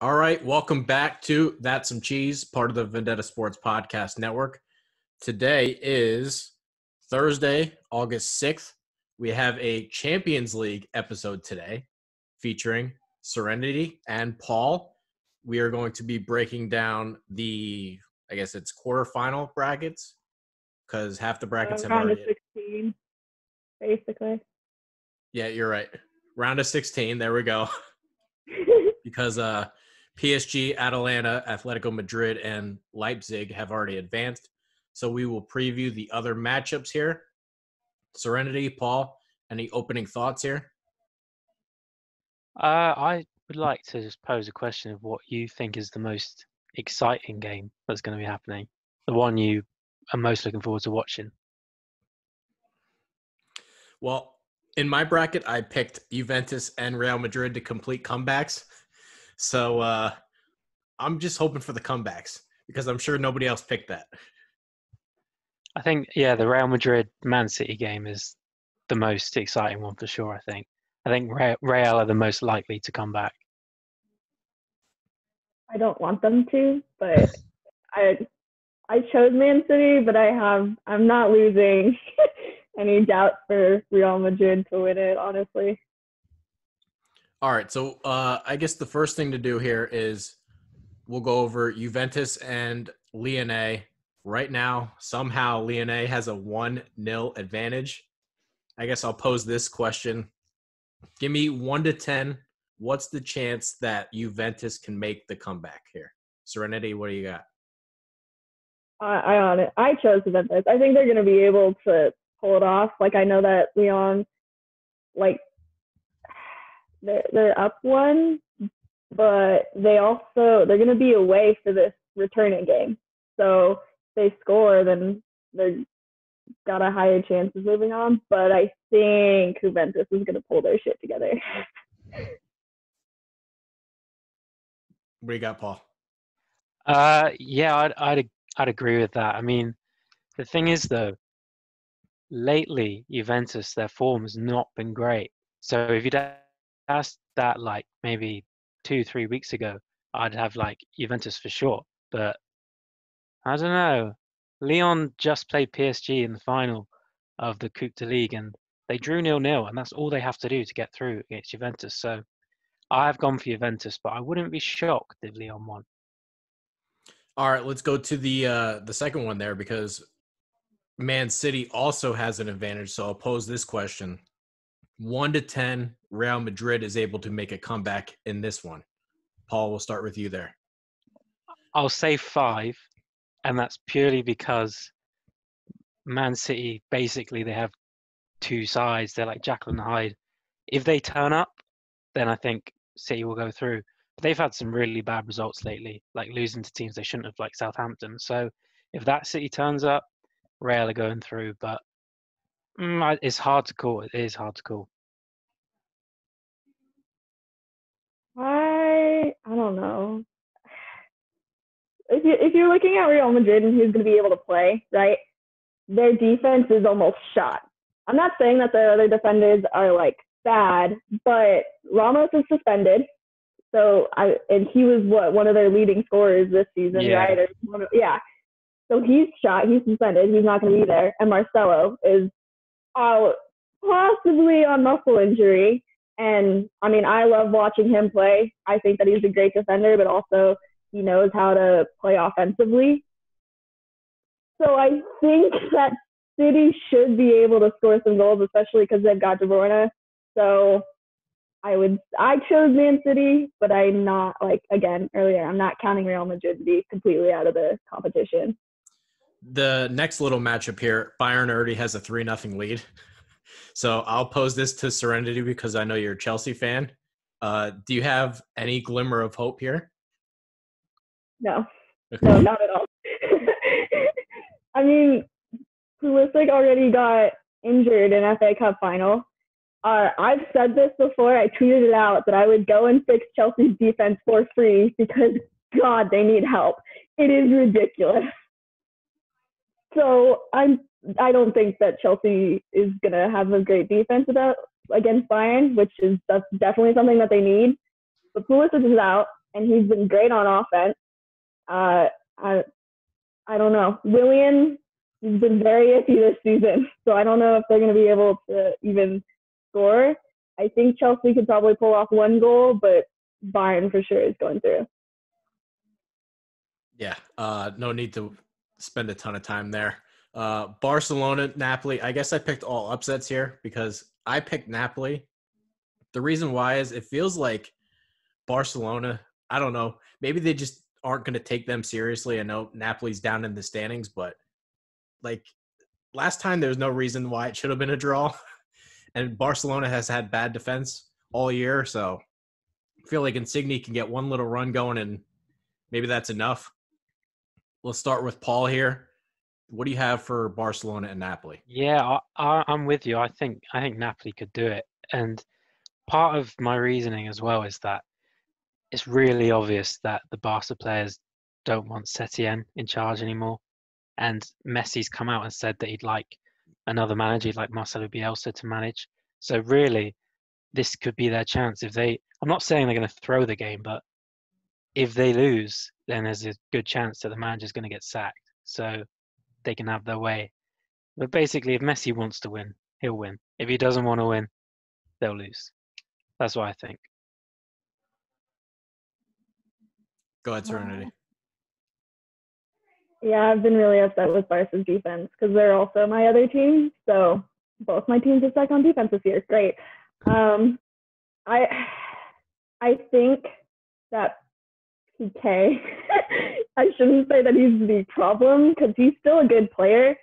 All right, welcome back to That's Some Cheese, part of the Vendetta Sports Podcast Network. Today is Thursday, August 6th. We have a Champions League episode today featuring Serenity and Paul. We are going to be breaking down the, I guess it's quarterfinal brackets because half the brackets have round of already. 16, basically. Yeah, you're right. Round of 16. There we go. because uh, PSG, Atalanta, Atletico Madrid, and Leipzig have already advanced. So we will preview the other matchups here. Serenity, Paul, any opening thoughts here? Uh, I would like to just pose a question of what you think is the most exciting game that's going to be happening, the one you are most looking forward to watching. Well, in my bracket, I picked Juventus and Real Madrid to complete comebacks. So uh, I'm just hoping for the comebacks because I'm sure nobody else picked that. I think, yeah, the Real Madrid Man City game is the most exciting one for sure. I think. I think Real are the most likely to come back. I don't want them to, but I I chose Man City, but I have I'm not losing any doubt for Real Madrid to win it. Honestly, All right, so uh, I guess the first thing to do here is we'll go over Juventus and Lyonnais. Right now, somehow Lyonnais has a one 0 advantage. I guess I'll pose this question: Give me one to ten. What's the chance that Juventus can make the comeback here? Serenity, what do you got? I I on it. I chose Juventus. I think they're going to be able to pull it off. Like I know that Lyon, like they're they're up one, but they also they're going to be away for this returning game. So if they score, then they're got a higher chance of moving on. But I think Juventus is going to pull their shit together. What do you got, Paul? Uh, yeah, I'd, I'd I'd agree with that. I mean, the thing is though, lately Juventus their form has not been great. So if you'd a- asked that like maybe two three weeks ago, I'd have like Juventus for sure. But I don't know. Lyon just played PSG in the final of the Coupe de Ligue, and they drew nil nil, and that's all they have to do to get through against Juventus. So I've gone for Juventus, but I wouldn't be shocked if Lyon won. All right, let's go to the uh, the second one there because Man City also has an advantage. So I'll pose this question: One to ten, Real Madrid is able to make a comeback in this one. Paul, we'll start with you there. I'll say five, and that's purely because Man City basically they have two sides. They're like Jekyll and Hyde. If they turn up, then I think City will go through. But they've had some really bad results lately, like losing to teams they shouldn't have, like Southampton. So if that City turns up, Real are going through. But mm, it's hard to call. It is hard to call. Don't know. If you if you're looking at Real Madrid and who's going to be able to play, right? Their defense is almost shot. I'm not saying that their other defenders are like bad, but Ramos is suspended. So I and he was what one of their leading scorers this season, Yeah. right? Or of, yeah. So he's shot. He's suspended. He's not going to be there. And Marcelo is out, possibly on muscle injury. And I mean, I love watching him play. I think that he's a great defender, but also he knows how to play offensively. So I think that City should be able to score some goals, especially because they've got De. So I would, I chose Man City, but I'm not like again earlier. I'm not counting Real Madrid to be completely out of the competition. The next little matchup here, Bayern already has a three nothing lead. So I'll pose this to Serenity because I know you're a Chelsea fan. Uh, do you have any glimmer of hope here? No, no, not at all. I mean, Pulisic already got injured in FA Cup final. Uh, I've said this before. I tweeted it out that I would go and fix Chelsea's defense for free because God, they need help. It is ridiculous. So I'm. I don't think that Chelsea is gonna have a great defense about against Bayern, which is definitely something that they need. But Pulisic is out, and he's been great on offense. Uh, I, I don't know. Willian has been very iffy this season, so I don't know if they're going to be able to even score. I think Chelsea could probably pull off one goal, but Bayern for sure is going through. Yeah, uh, no need to spend a ton of time there. Uh, Barcelona, Napoli. I guess I picked all upsets here because I picked Napoli. The reason why is it feels like Barcelona. I don't know. Maybe they just aren't going to take them seriously. I know Napoli's down in the standings, but like last time, there's no reason why it should have been a draw. and Barcelona has had bad defense all year, so I feel like Insigne can get one little run going, and maybe that's enough. Let's start with Paul here. What do you have for Barcelona and Napoli? Yeah, I, am with you. I think I think Napoli could do it, and part of my reasoning as well is that it's really obvious that the Barca players don't want Setien in charge anymore, and Messi's come out and said that he'd like another manager, like Marcelo Bielsa to manage. So really, this could be their chance if they. I'm not saying they're going to throw the game, but if they lose, then there's a good chance that the manager's going to get sacked. So they can have their way. But basically, if Messi wants to win, he'll win. If he doesn't want to win, they'll lose. That's what I think. Go ahead, Serenity. Yeah, I've been really upset with Barca's defense because they're also my other team. So both my teams are stuck on defense this year. Great. Um, I I think that Piqué. I shouldn't say that he's the problem because he's still a good player,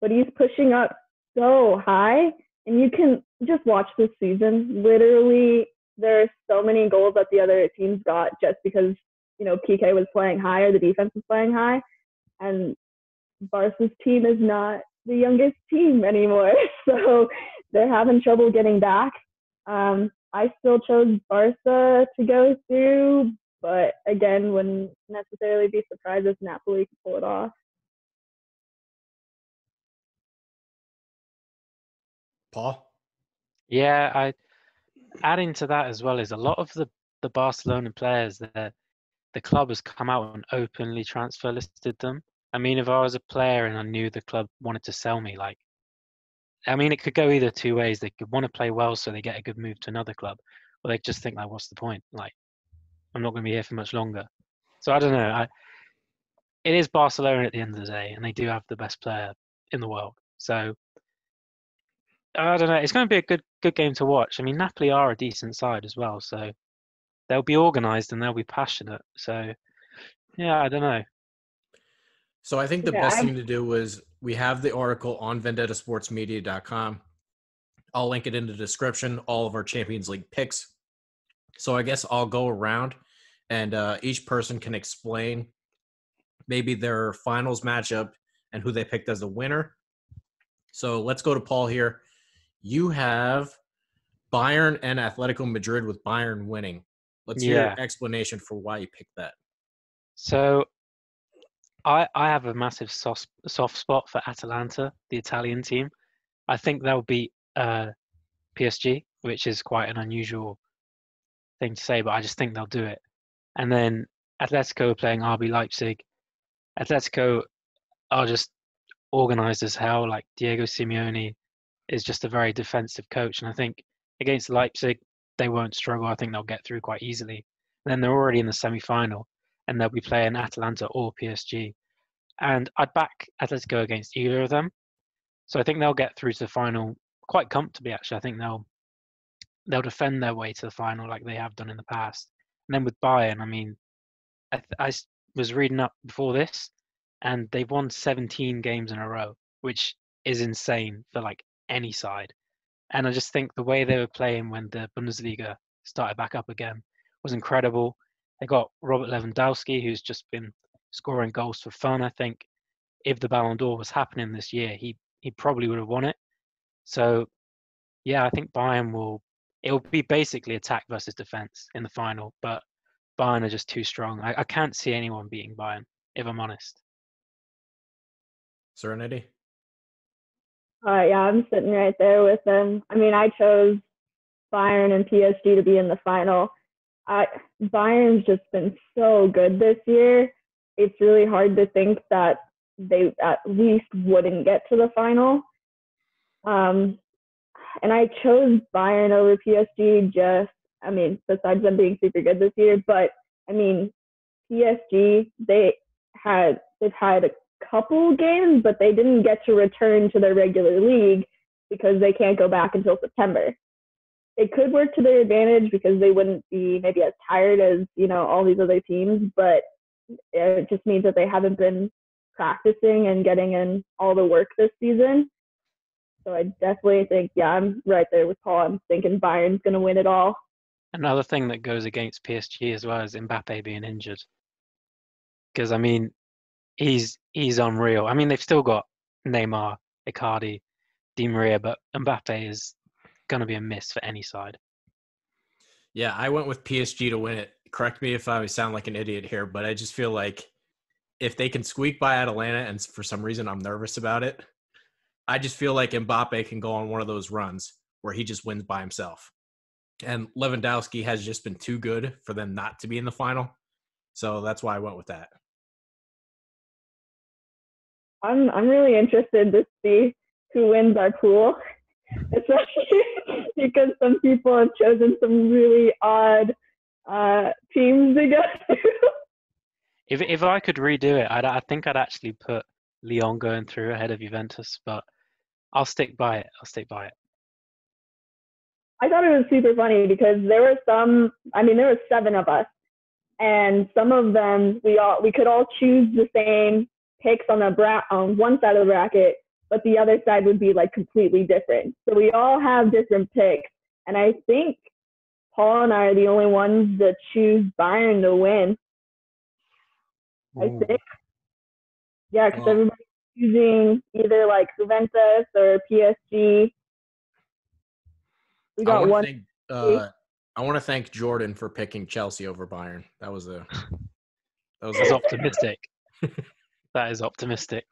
but he's pushing up so high. And you can just watch this season. Literally, there are so many goals that the other teams got just because, you know, Piqué was playing high or the defense was playing high. And Barca's team is not the youngest team anymore. So they're having trouble getting back. Um, I still chose Barca to go through, but again, wouldn't necessarily be surprised if Napoli could pull it off. Paul? Yeah, I adding to that as well is a lot of the the Barcelona players that the club has come out and openly transfer listed them. I mean, if I was a player and I knew the club wanted to sell me, like, I mean, it could go either two ways. They could want to play well so they get a good move to another club, or they just think like, what's the point? Like, I'm not going to be here for much longer. So I don't know. I, it is Barcelona at the end of the day, and they do have the best player in the world. So I don't know. It's going to be a good good game to watch. I mean, Napoli are a decent side as well, so they'll be organised and they'll be passionate. So yeah, I don't know. So I think the yeah, best I'm... thing to do was we have the article on vendettasportsmedia.com. I'll link it in the description. All of our Champions League picks so I guess I'll go around and uh, each person can explain maybe their finals matchup and who they picked as the winner. So let's go to Paul here. You have Bayern and Atletico Madrid with Bayern winning. Let's hear yeah. your explanation for why you picked that. So I I have a massive soft soft spot for Atalanta, the Italian team. I think they'll beat uh, PSG, which is quite an unusual thing to say, but I just think they'll do it. And then Atletico playing RB Leipzig. Atletico are just organized as hell. Like Diego Simeone is just a very defensive coach, and I think against Leipzig they won't struggle. I think they'll get through quite easily. And then they're already in the semi-final, and they'll be playing Atalanta or PSG. And I'd back Atletico against either of them. So I think they'll get through to the final quite comfortably. Actually, I think they'll they'll defend their way to the final like they have done in the past. And then with Bayern, I mean, I, I was reading up before this, and they've won 17 games in a row, which is insane for like any side. And I just think the way they were playing when the Bundesliga started back up again was incredible. They got Robert Lewandowski, who's just been scoring goals for fun. I think if the Ballon d'Or was happening this year, he he probably would have won it. So, yeah, I think Bayern will it'll be basically attack versus defense in the final. But Bayern are just too strong. I, I can't see anyone beating Bayern, if I'm honest. Serenity. Uh, yeah, I'm sitting right there with them. I mean, I chose Bayern and PSG to be in the final. I, Bayern's just been so good this year. It's really hard to think that they at least wouldn't get to the final. Um, and I chose Bayern over PSG just, I mean, besides them being super good this year, but I mean, PSG, they had, they've had a couple games, but they didn't get to return to their regular league because they can't go back until September. It could work to their advantage because they wouldn't be maybe as tired as, you know, all these other teams, but it just means that they haven't been practicing and getting in all the work this season. So I definitely think, yeah, I'm right there with Paul. I'm thinking Bayern's going to win it all. Another thing that goes against PSG as well is Mbappe being injured. Because I mean, he's he's unreal. I mean, they've still got Neymar, Icardi, Di Maria, but Mbappe is going to be a miss for any side. Yeah, I went with PSG to win it. Correct me if I sound like an idiot here, but I just feel like if they can squeak by Atalanta, and for some reason I'm nervous about it, I just feel like Mbappe can go on one of those runs where he just wins by himself. And Lewandowski has just been too good for them not to be in the final. So that's why I went with that. I'm I'm really interested to see who wins our pool, especially because some people have chosen some really odd uh, teams to go to. If if I could redo it, I'd, I think I'd actually put Lyon going through ahead of Juventus, but I'll stick by it. I'll stick by it. I thought it was super funny because there were some. I mean, there were seven of us, and some of them we all we could all choose the same picks on the bra- on one side of the bracket, but the other side would be like completely different. So we all have different picks, and I think Paul and I are the only ones that choose Bayern to win. I think. Yeah, because Well- everybody's choosing either like Juventus or PSG. We I got want one. to thank uh, I want to thank Jordan for picking Chelsea over Bayern. That was a that was That's a, optimistic. that is optimistic.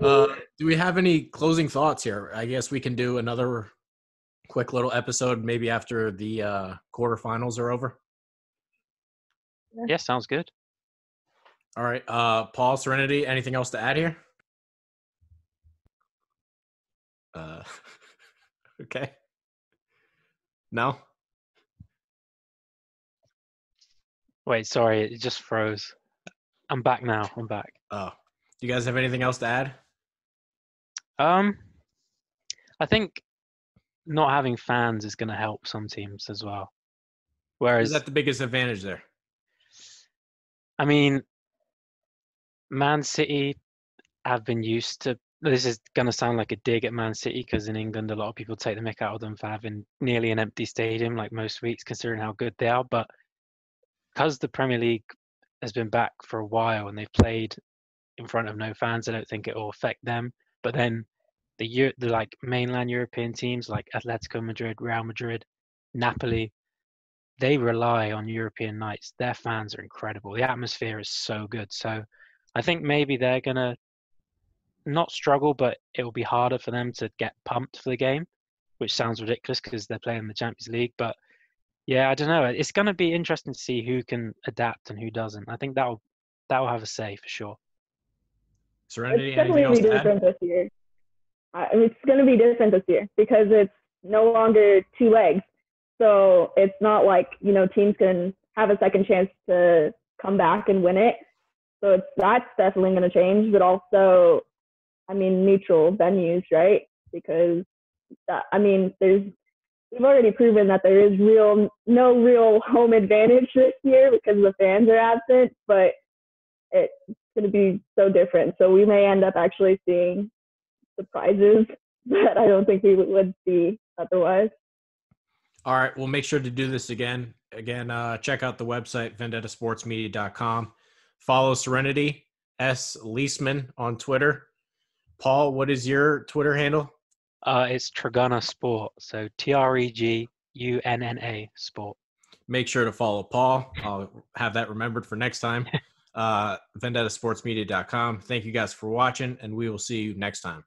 Uh, do we have any closing thoughts here? I guess we can do another quick little episode maybe after the uh, quarterfinals are over. Yeah, sounds good. All right, uh, Paul Serenity. Anything else to add here? Uh, okay. No. Wait, sorry, it just froze. I'm back now. I'm back. Oh, do you guys have anything else to add? Um, I think not having fans is going to help some teams as well. Whereas Is that the biggest advantage there? I mean, Man City have been used to. This is going to sound like a dig at Man City because in England, a lot of people take the mick out of them for having nearly an empty stadium like most weeks, considering how good they are. But because the Premier League has been back for a while and they've played in front of no fans, I don't think it will affect them. But then the the like mainland European teams like Atletico Madrid, Real Madrid, Napoli, they rely on European nights. Their fans are incredible. The atmosphere is so good. So I think maybe they're gonna not struggle, but it will be harder for them to get pumped for the game, which sounds ridiculous because they're playing the Champions League. But yeah, I don't know. It's going to be interesting to see who can adapt and who doesn't. I think that'll that'll have a say for sure. Serenity. It's Anything definitely else gonna be to add? different this year. Uh, it's going to be different this year because it's no longer two legs. So it's not like you know teams can have a second chance to come back and win it. So it's that's definitely going to change, but also, I mean, neutral venues, right? Because that, I mean, there's we've already proven that there is real no real home advantage this year because the fans are absent, but it's going to be so different. So we may end up actually seeing surprises that I don't think we would see otherwise. All right, we'll make sure to do this again. Again, uh, check out the website, vendettasportsmedia.com. Follow Serenity, S. Liessmann on Twitter. Paul, what is your Twitter handle? Uh, it's Tregunna Sport, so T R E G U N N A Sport. Make sure to follow Paul. I'll have that remembered for next time. Uh, vendettasportsmedia.com. Thank you guys for watching, and we will see you next time.